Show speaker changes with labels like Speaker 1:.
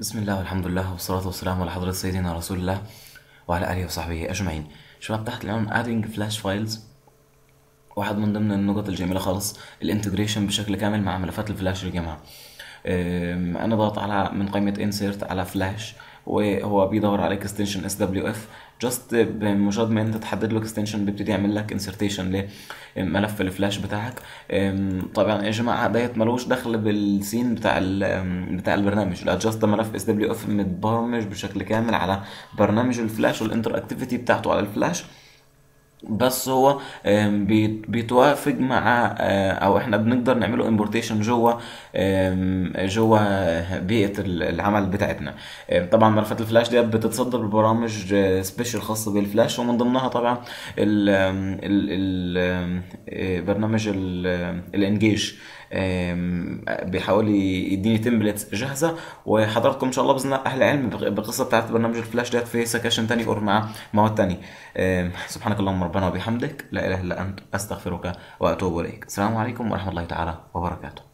Speaker 1: بسم الله والحمد لله والصلاة والسلام على حضرة سيدنا رسول الله وعلى آله وصحبه أجمعين. شباب تحت العنوان adding flash files واحد من ضمن النقط الجميلة خالص ال integration بشكل كامل مع ملفات الفلاش يا جماعة. أنا ضغط على من قائمة insert على فلاش وهو بيدور على extension SWF just بمجرد ما انت تحدد له extension بيبتدي يعمل لك insertion لملف الفلاش بتاعك. طبعا يا جماعة ديت ملوش دخل بال scene بتاع بتاع البرنامج. لا just ده ملف SWF متبرمج بشكل كامل على برنامج ال flash وال interactivity بتاعته على الفلاش بس هو بيتوافق مع آه، أو إحنا بنقدر نعمله importation جوه جوه بيئة ال- العمل بتاعتنا. طبعا ملفات الفلاش ديت بتتصدر ببرامج special خاصة بالفلاش ومن ضمنها طبعا ال ال آه، برنامج ال Engage. بيحاول يديني templates جاهزة وحضراتكم إن شاء الله بإذن الله أهل علم بالقصة بتاعت برنامج الفلاش ديت في sections تاني or مع مواد تاني سبحانك اللهم ربنا وبحمدك لا إله إلا أنت أستغفرك وأتوب إليك. السلام عليكم ورحمة الله تعالى وبركاته.